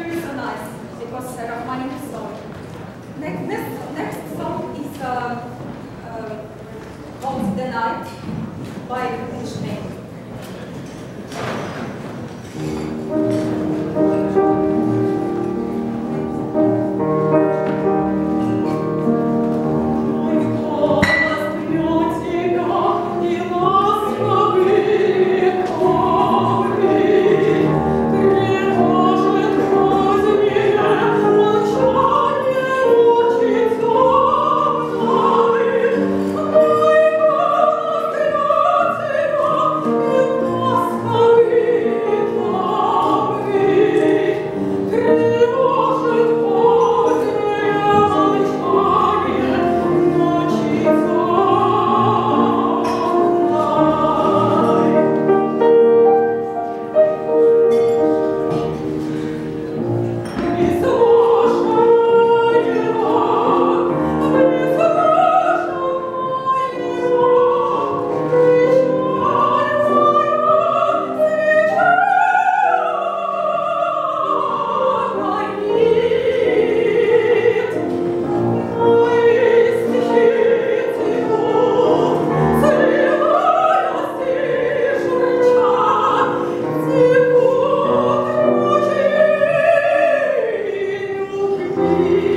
Curious and Nice. It was a Rachmaninoff song. Next, next, next song is uh, uh, called The Night by. you.